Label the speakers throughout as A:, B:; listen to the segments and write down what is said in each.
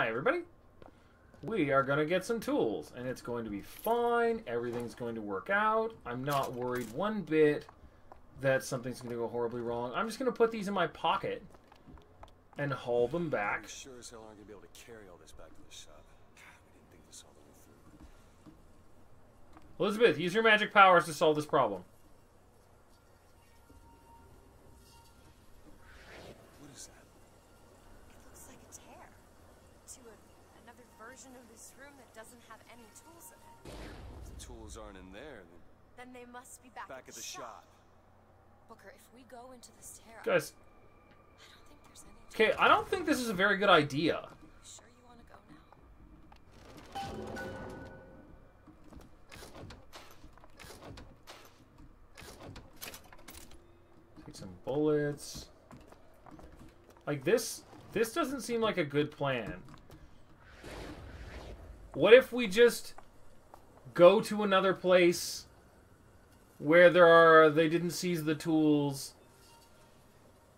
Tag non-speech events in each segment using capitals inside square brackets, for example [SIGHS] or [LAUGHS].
A: Hi, everybody. We are going to get some tools, and it's going to be fine. Everything's going to work out. I'm not worried one bit that something's going to go horribly wrong. I'm just going to put these in my pocket and haul them back.
B: We sure as hell aren't gonna be able to carry all this back to the shop. God, didn't think this all the way through.
A: Elizabeth, use your magic powers to solve this problem.
B: If aren't in there, then
C: Then they must be back,
B: back at the shop.
C: Booker, if we go into this tear,
A: Guys,
C: I don't think there's any.
A: okay, I don't think this is a very good idea.
C: Sure you go now?
A: Take some bullets. Like this this doesn't seem like a good plan. What if we just go to another place where there are they didn't seize the tools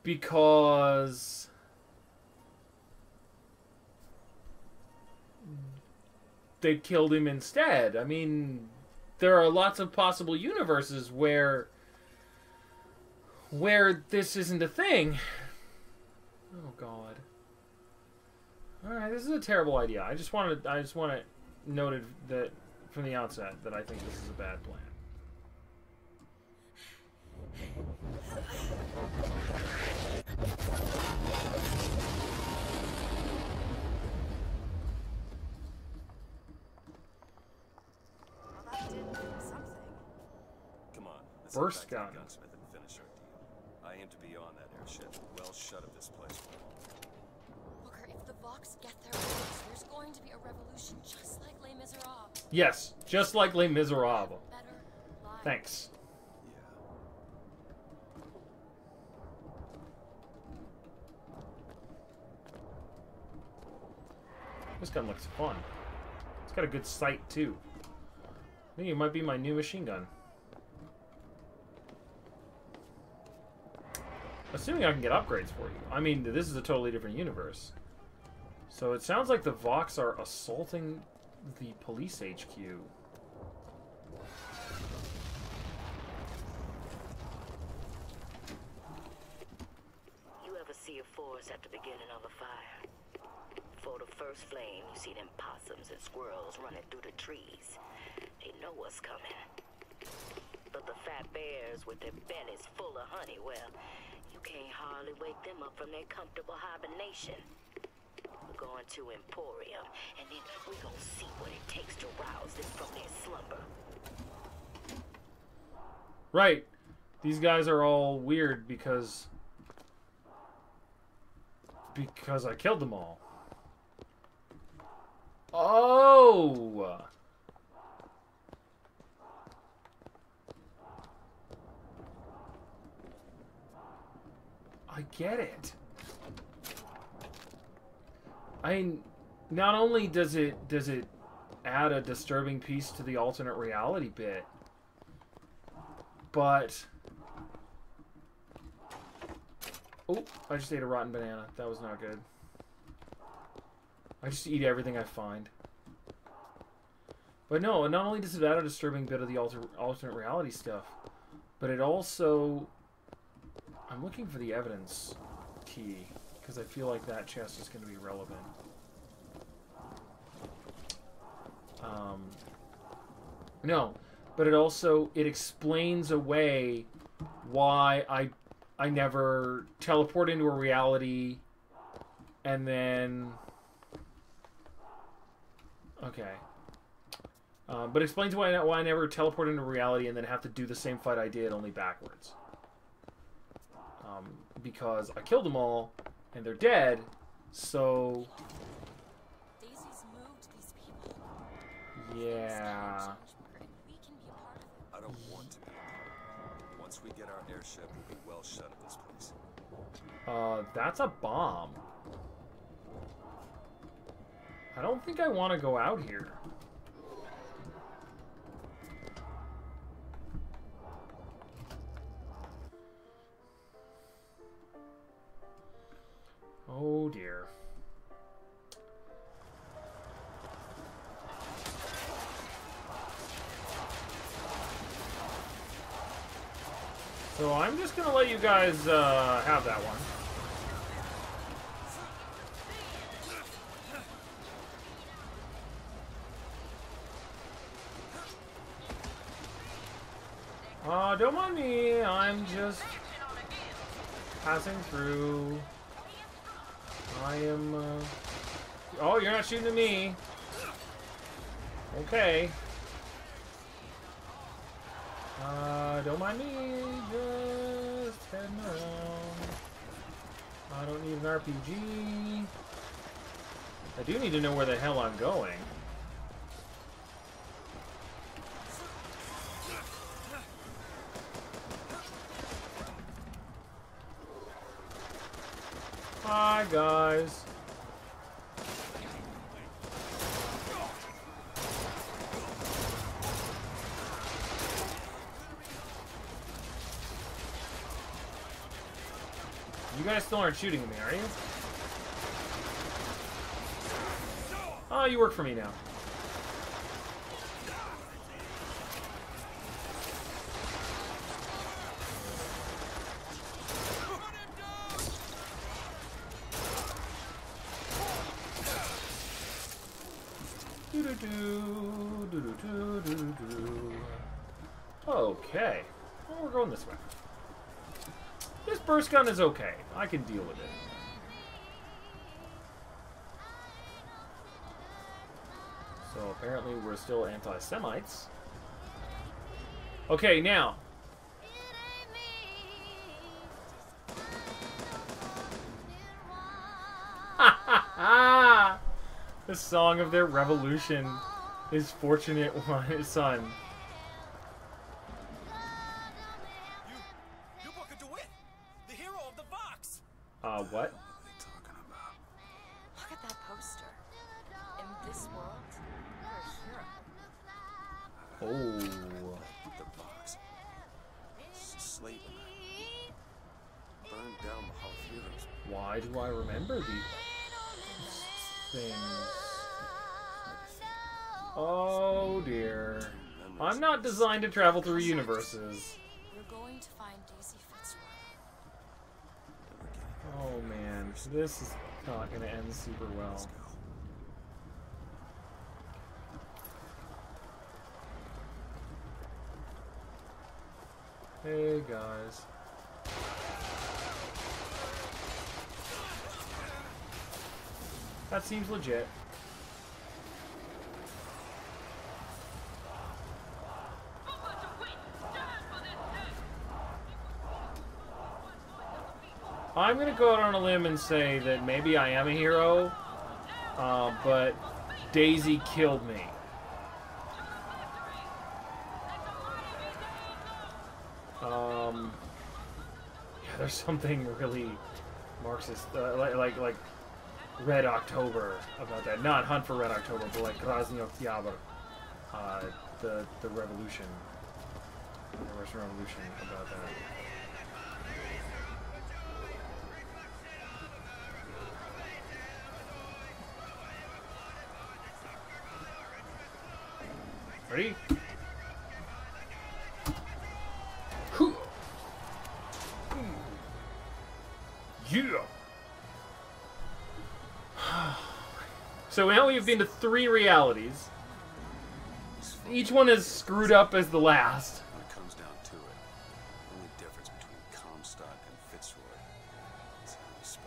A: because they killed him instead. I mean, there are lots of possible universes where where this isn't a thing. Oh God. All right, this is a terrible idea. I just wanted, I just want it noted that from the outset that I think this is a bad plan.
C: Well, that did something.
B: Come on, let's
A: Burst
B: head back to the
A: gun.
B: gunsmith and finish our deal. I aim to be on that airship, well shut of this place.
C: Booker, if the Get their there's going to be a revolution just like Les Miserables.
A: Yes, just like Les Miserables. Thanks. This gun looks fun. It's got a good sight too. I think it might be my new machine gun. Assuming I can get upgrades for you. I mean, this is a totally different universe. So it sounds like the Vox are assaulting the police HQ.
D: You ever see a forest at the beginning of a fire? For the first flame, you see them possums and squirrels running through the trees. They know what's coming. But the fat bears with their bellies full of honey, well, you can't hardly wake them up from their comfortable hibernation. Going to Emporium, and then we're gonna see what it takes to rouse them from their slumber.
A: Right. These guys are all weird because because I killed them all. Oh. I get it. I mean, not only does it does it add a disturbing piece to the alternate reality bit, but oh, I just ate a rotten banana. That was not good. I just eat everything I find. But no, not only does it add a disturbing bit of the alter, alternate reality stuff, but it also. I'm looking for the evidence key because I feel like that chest is going to be relevant. Um, no, but it also it explains away why I I never teleport into a reality and then okay. Um, but explains why I, why I never teleport into reality and then have to do the same fight I did only backwards. Um, because I killed them all and they're dead, so
C: Daisy's moved these people.
A: yeah.
C: Change, Booker, and we can be a part of it.
B: I don't want to be. Once we get our airship, we'll be well shut of this place.
A: Uh, that's a bomb. I don't think I want to go out here. Oh dear. So I'm just gonna let you guys uh, have that one. Uh, don't mind me, I'm just passing through. I am. Uh... Oh, you're not shooting at me. Okay. Uh, don't mind me. Just heading around. I don't need an RPG. I do need to know where the hell I'm going. Hi, guys. You guys still aren't shooting me, are you? Oh, you work for me now. Okay. Well, we're going this way. This burst gun is okay. I can deal with it. So apparently we're still anti-Semites. Okay, now. The song of their revolution is fortunate one [LAUGHS] son.
B: You, you Booker DeWitt, the hero of the Vox.
A: Uh, what?
B: What are they talking about?
C: Look at that poster. In this world, you're a hero.
A: Oh.
B: The Vox. S- Slavery. Burned down the Hall of Heroes.
A: Why do I remember these things? Oh dear. I'm not designed to travel through universes.
C: You're going to find Daisy Fitzroy.
A: Oh man, this is not gonna end super well. Hey guys. That seems legit. I'm gonna go out on a limb and say that maybe I am a hero, uh, but Daisy killed me. Um, yeah, there's something really Marxist, uh, like, like like Red October about that. Not Hunt for Red October, but like Krasny Oktyabr, uh, the the revolution, the Russian Revolution about that. Ready? Hoo. Yeah. [SIGHS] So now we've been to three realities. Each one as screwed up as the last.
B: When it comes down to it, the only difference between Comstock and Fitzroy is how you spell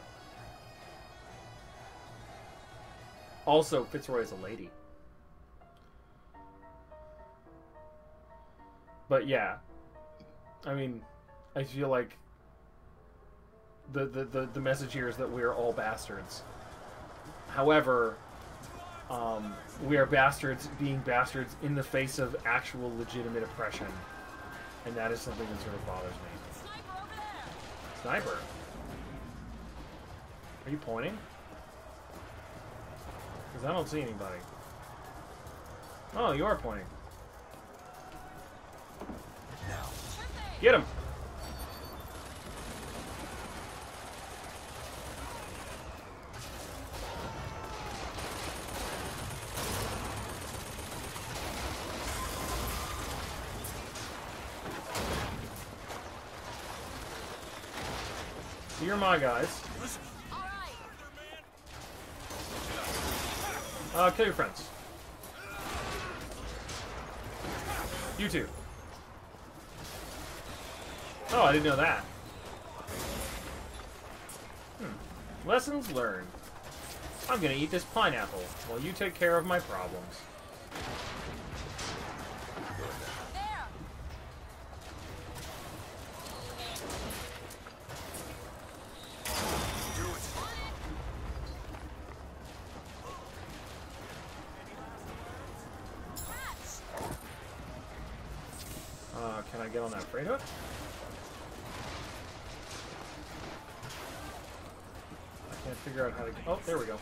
B: it.
A: Also, Fitzroy is a lady. But yeah, I mean, I feel like the the, the, the message here is that we are all bastards. However, um, we are bastards being bastards in the face of actual legitimate oppression, and that is something that sort of bothers me. Sniper. Are you pointing? Because I don't see anybody. Oh, you are pointing. Get him! You're my guys. Uh, kill your friends. You too. Oh, I didn't know that. Hmm. Lessons learned. I'm gonna eat this pineapple while you take care of my problems. Uh, can I get on that freight hook? I can't figure out how to. Oh, there we go.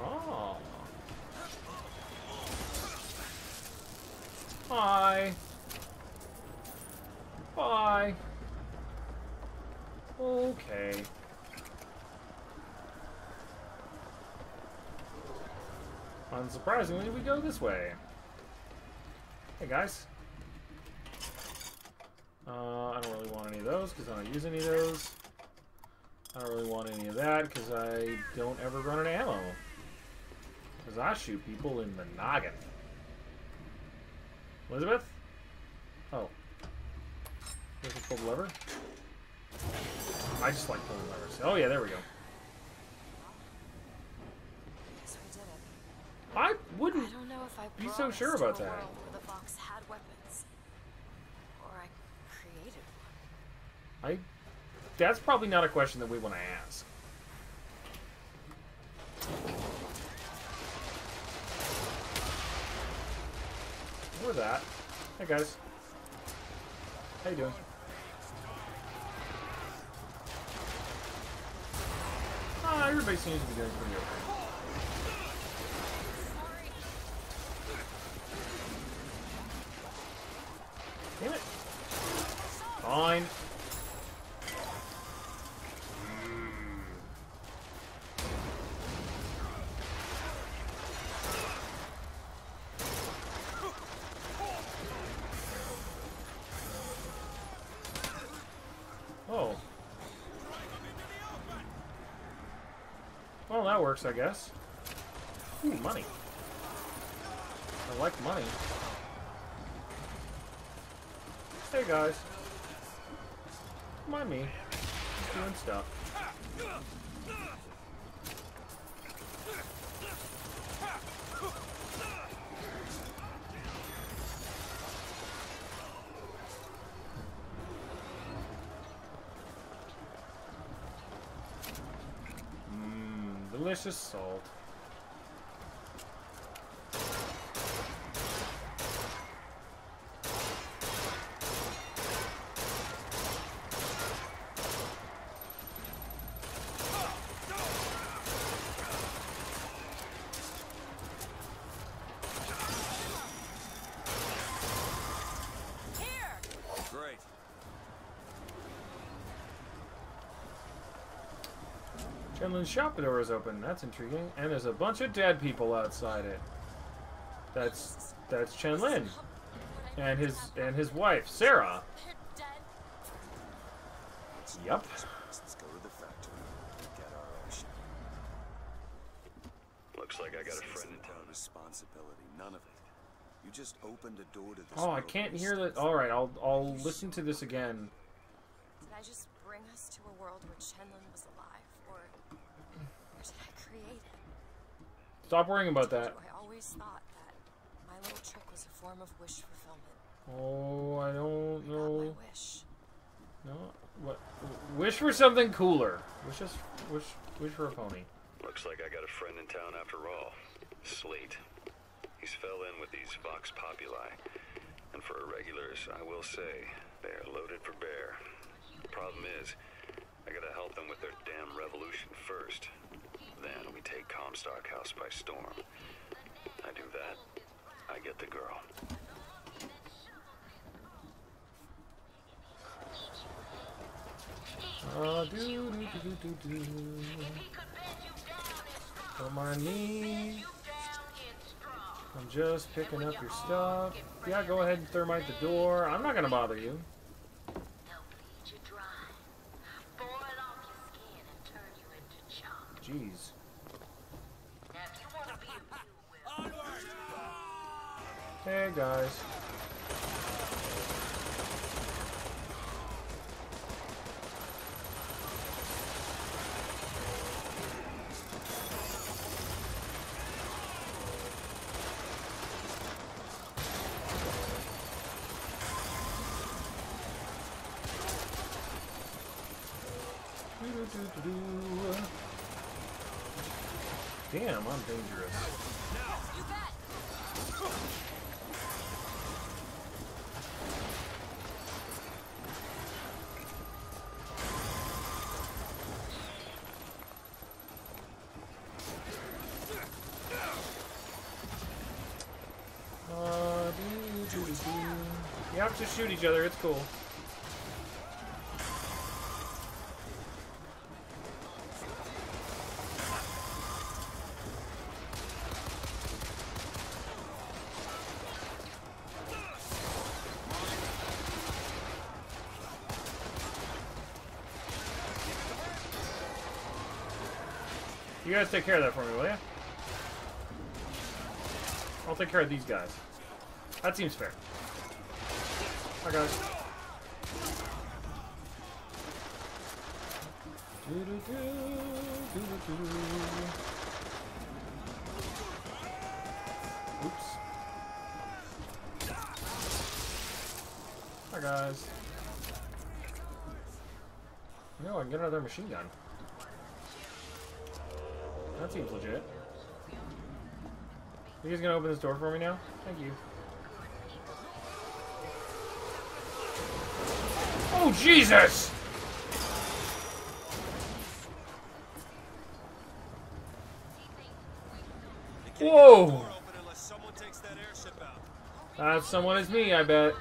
A: Oh. Bye. Bye. Okay. Unsurprisingly, we go this way. Hey guys. Uh, I don't really want any of those because I don't use any of those. I don't really want any of that because I don't ever run out of ammo. Because I shoot people in the noggin. Elizabeth? Oh. You have pull the lever? I just like pulling levers. Oh yeah, there we go.
C: Guess we did it.
A: I wouldn't
C: I don't know if I
A: Be so sure about that.
C: where the Vox had weapons. Or I created one.
A: I. That's probably not a question that we want to ask. Or that. Hey guys. How you doing? Ah, everybody seems to be doing pretty okay. Damn it. Fine. Oh. Well, that works, I guess. Ooh, money. I like money. Hey, guys. Mind me. Just doing stuff. Delicious salt.
C: Here!
B: Great.
A: Chen Lin's shop door is open. That's intriguing. And there's a bunch of dead people outside it. That's that's Chen Lin. and his and his wife Sarah.
C: They're dead.
A: Yup.
B: Let's go to the factory. Get our own.
E: Looks like I got a friend in town.
B: responsibility. None of it. You just opened a door to this.
A: Oh, I can't hear that. All right, I'll I'll listen to this again.
C: Did I just bring us to a world where Chen Lin was alive? Or, or did I create it?
A: Stop worrying about that.
C: I always thought that my little trick was a form of wish fulfillment.
A: Oh, I don't
C: Not
A: know.
C: my wish.
A: No, what? Wish for something cooler. Wish us. Wish. Wish for a pony.
E: Looks like I got a friend in town after all. Slate. He's fell in with these Vox Populi. And for irregulars, I will say, they are loaded for bear. The Problem is, I gotta help them with their damn revolution first. Then we take Comstock House by storm. I do that, I get the girl.
A: Ah, do do do do do do. Don't mind me. I'm just picking up your stuff. Yeah, go ahead and thermite the door. I'm not gonna bother you. Hey guys. Damn, I'm dangerous.
C: You bet.
A: Uh, doo, doo, doo, doo. You to shoot each other, it's cool. You guys take care of that for me, will ya? I'll take care of these guys. That seems fair. Guys. Doo-doo-doo, doo-doo-doo. Oops. Hi, guys. No, I can get another machine gun. That seems legit. You guys gonna open this door for me now? Thank you. Oh, Jesus! Whoa! That someone is me, I bet.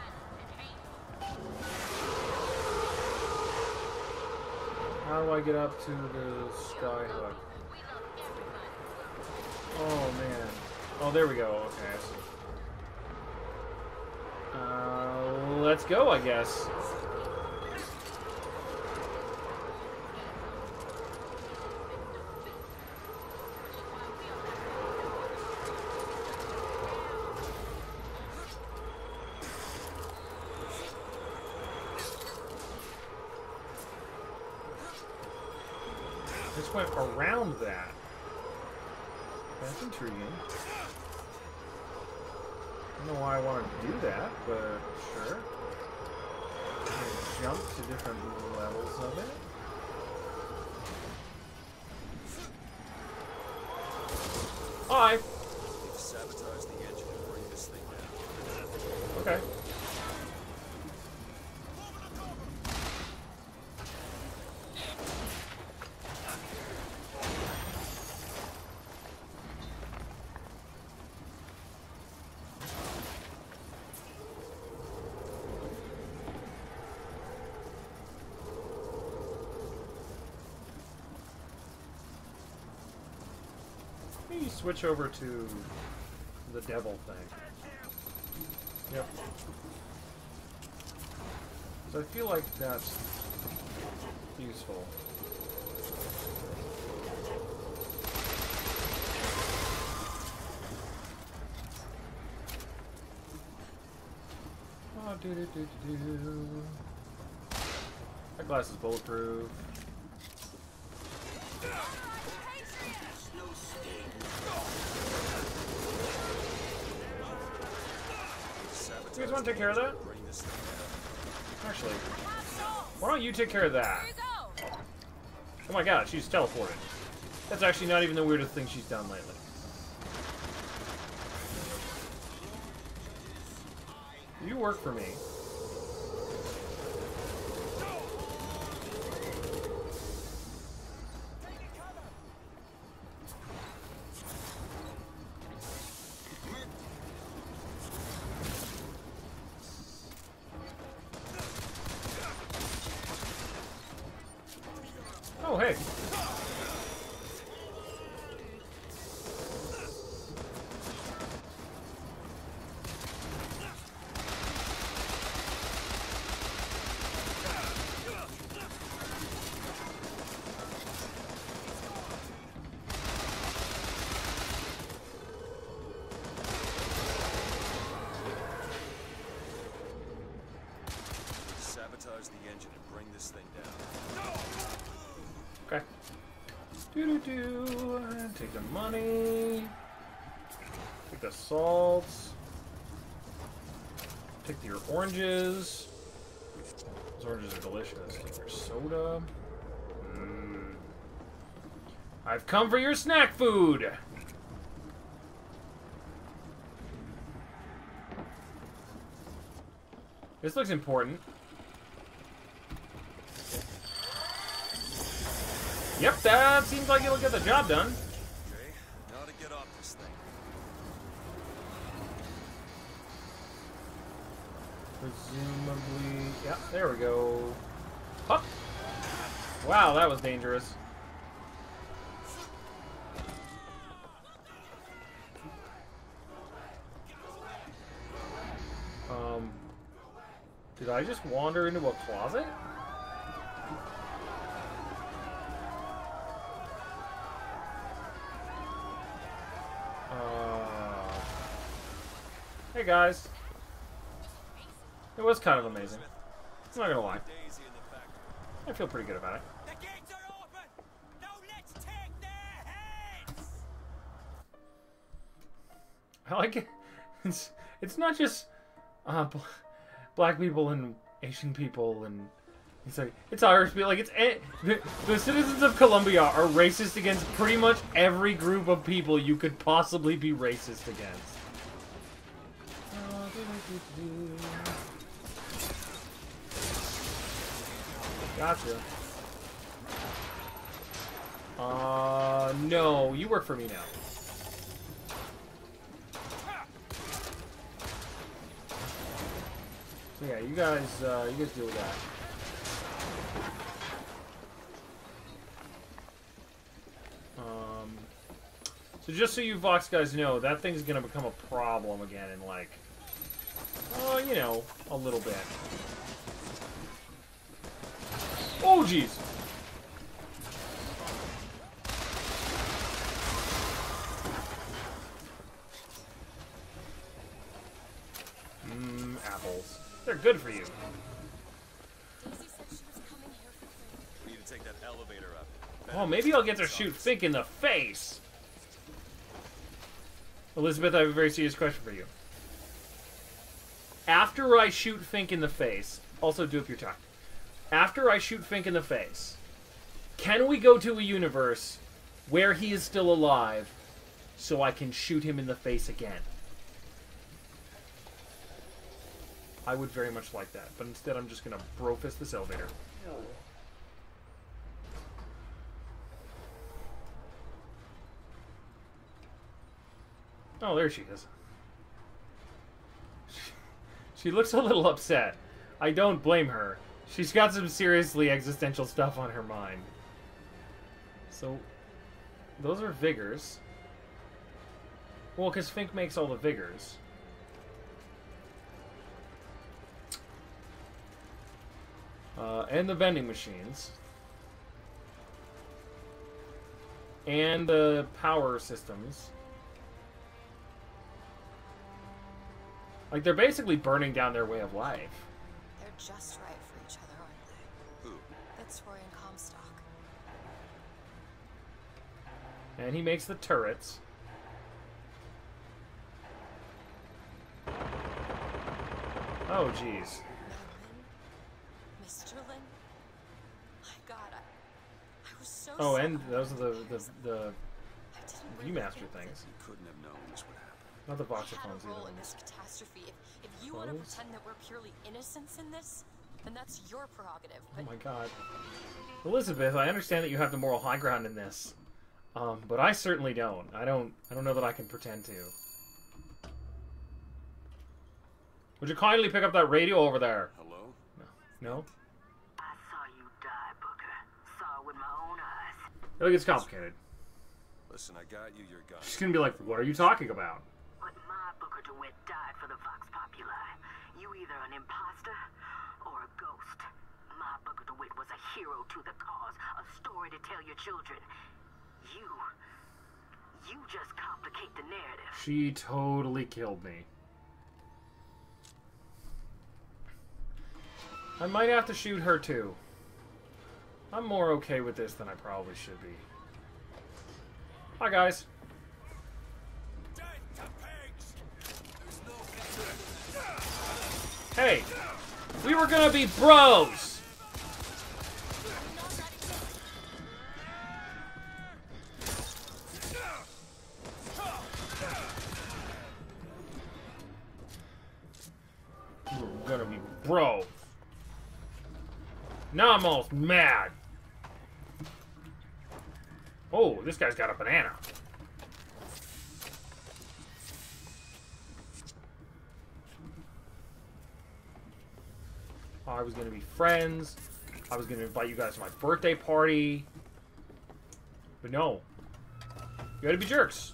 A: How do I get up to the sky hook? Oh man. Oh, there we go. Okay. Uh, let's go, I guess. Just went around that. That's intriguing. I don't know why I want to do that, but sure. Jump to different levels of it. Hi.
B: Need to sabotage the engine and bring this thing down.
A: Okay. Let me switch over to the devil thing. Yep. So I feel like that's useful. Oh, do do do do do. That glass is bulletproof. You guys want to take care of that? Actually, why don't you take care of that? Oh my god, she's teleported. That's actually not even the weirdest thing she's done lately. You work for me. Do do do. Take the money. Take the salts. Take your oranges. Those oranges are delicious. Take your soda. Mm. I've come for your snack food. This looks important. Yep, that seems like it'll get the job done.
B: Okay, now to get off this thing.
A: Presumably, yeah, there we go. Up. Wow, that was dangerous. Um, did I just wander into a closet? Guys. It was kind of amazing. I'm not gonna lie.
B: Daisy in the factory.
A: I feel pretty good about it.
F: The gates are open! Now let's take their heads!
A: I like it. [LAUGHS] It's it's not just uh, bl- black people and Asian people and it's like it's Irish people. Like it's a- the, the citizens of Columbia are racist against pretty much every group of people you could possibly be racist against. Gotcha. Uh, no, you work for me now. So yeah, you guys, uh, you guys deal with that. Um, so just so you Vox guys know, that thing's gonna become a problem again in like, oh, you know, a little bit. Oh, jeez. Mmm, apples. They're good for you.
C: Daisy said she was coming here for food.
B: We need to take that elevator up.
A: Oh, maybe I'll get to shoot Fink in the face. Elizabeth, I have a very serious question for you. After I shoot Fink in the face, also do up your time. After I shoot Fink in the face, can we go to a universe where he is still alive so I can shoot him in the face again? I would very much like that, but instead I'm just gonna brofist this elevator. Oh, there she is. She looks a little upset. I don't blame her. She's got some seriously existential stuff on her mind. So, those are vigors. Well, because Fink makes all the vigors. Uh, and the vending machines. And the power systems. Like, they're basically burning down their way of life.
C: They're just right for each other, aren't
B: Who?
C: they? Fitzroy and Comstock.
A: And he makes the turrets. Oh, jeez.
C: Mr. Lin? My god, I, I was so
A: Oh, and those are the
C: I
A: the, the
C: I didn't
A: Viewmaster things.
B: You couldn't have known this would happen.
A: Not the
C: I had
A: voxophones
C: a role
A: either.
C: in this catastrophe. If, if you want to pretend that we're purely innocents in this, then that's your prerogative.
A: Oh
C: But
A: my god. Elizabeth, I understand that you have the moral high ground in this. Um, but I certainly don't. I don't I don't know that I can pretend to. Would you kindly pick up that radio over there?
B: Hello?
A: No?
D: I saw you die, Booker. Saw it with my own eyes.
A: It gets complicated.
B: Listen, I got you your gun.
A: She's gonna be like, what are you talking about?
D: But DeWitt died for the Vox Populi. You either an imposter or a ghost. My Booker DeWitt was a hero to the cause, a story to tell your children. You, you just complicate the narrative.
A: She totally killed me. I might have to shoot her too. I'm more okay with this than I probably should be. Hi, guys. We were gonna be bros. We were gonna be bros. Now I'm almost mad. Oh, this guy's got a banana. I was gonna be friends. I was gonna invite you guys to my birthday party. But no. You gotta be jerks.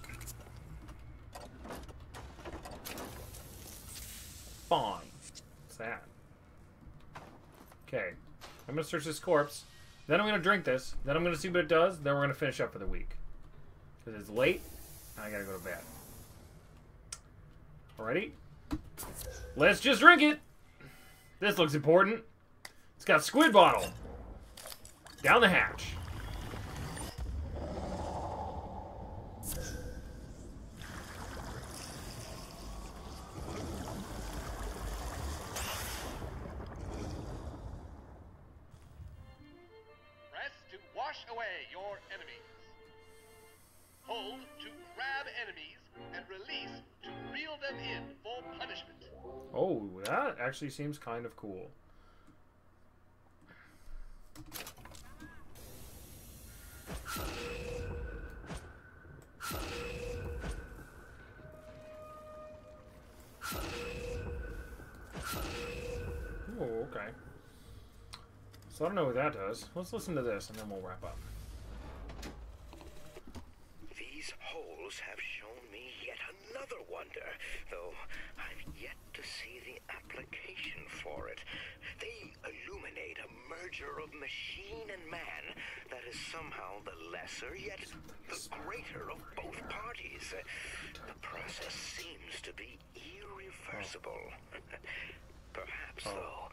A: Fine. What's that? Okay. I'm gonna search this corpse. Then I'm gonna drink this. Then I'm gonna see what it does. Then we're gonna finish up for the week. Because it's late. I gotta go to bed. Alrighty. Let's just drink it. This looks important. It's got squid bottle. Down the hatch.
G: Press to wash away your enemies. Hold to grab enemies and release to reel them in for punishment.
A: Oh, that actually seems kind of cool. Oh, okay. So I don't know what that does. Let's listen to this and then we'll wrap up.
H: These holes have shown me yet another wonder, though yet to see the application for it. They illuminate a merger of machine and man that is somehow the lesser yet the greater of both parties. The process seems to be irreversible. [LAUGHS] Perhaps, oh. though,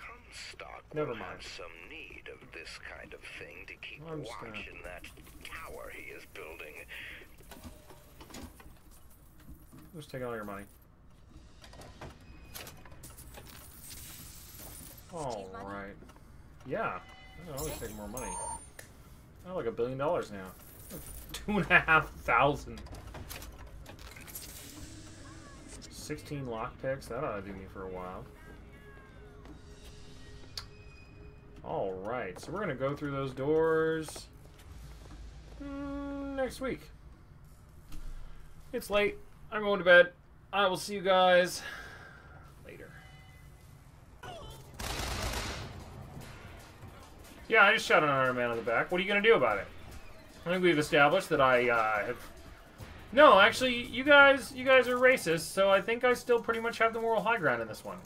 H: Comstock
A: Never
H: will
A: mind.
H: have some need of this kind of thing to keep
A: I'm
H: watch in that tower he is building.
A: Just take all your money. All right. Yeah. I can always take more money. I have like a billion dollars now. [LAUGHS] Two and a half thousand. Sixteen lockpicks. That ought to do me for a while. All right. So we're gonna go through those doors mm, next week. It's late. I'm going to bed. I will see you guys Yeah, I just shot an Iron Man on the back. What are you going to do about it? I think we've established that I uh, have. No, actually, you guys, you guys are racist, so I think I still pretty much have the moral high ground in this one.